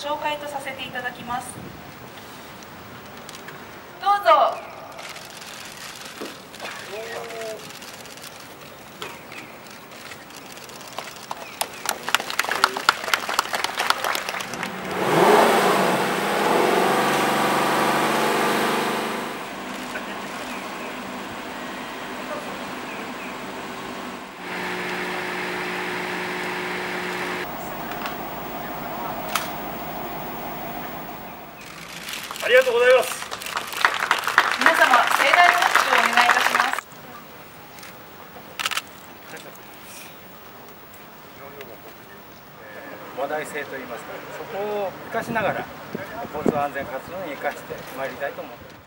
紹介とさせていただきます。ありがとうございます。皆様盛大な拍手をお願いいたします。話題性といいますかそこを生かしながら交通安全活動に生かしてまいりたいと思っています。